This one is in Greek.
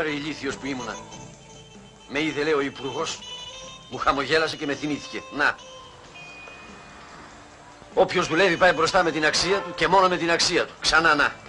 Ρε ηλίθιος που ήμουνα. Με είδε λέει ο υπουργός, μου χαμογέλασε και με θυμήθηκε. Να. Όποιος δουλεύει πάει μπροστά με την αξία του και μόνο με την αξία του. Ξανά να.